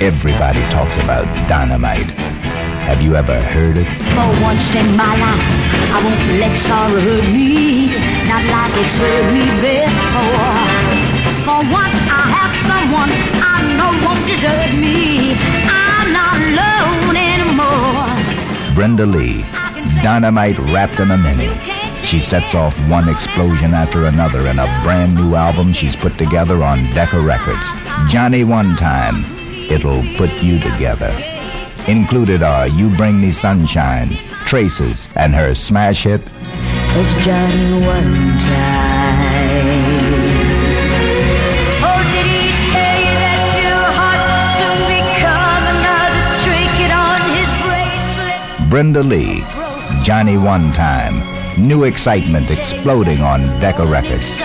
Everybody talks about dynamite. Have you ever heard it? For once in my life, I won't let sorrow hurt me, not like it's hurt me before. For once I have someone I know won't desert me. I'm not alone anymore. Brenda Lee, dynamite wrapped in a mini. She sets off one explosion after another in a brand new album she's put together on Decca Records. Johnny One Time, it'll put you together. Included are You Bring Me Sunshine, Traces, and her smash hit, It's Johnny one time. Oh, did he tell you that your heart will soon become another trinket on his bracelet? Brenda Lee, Johnny One Time. New excitement exploding on Decca Records.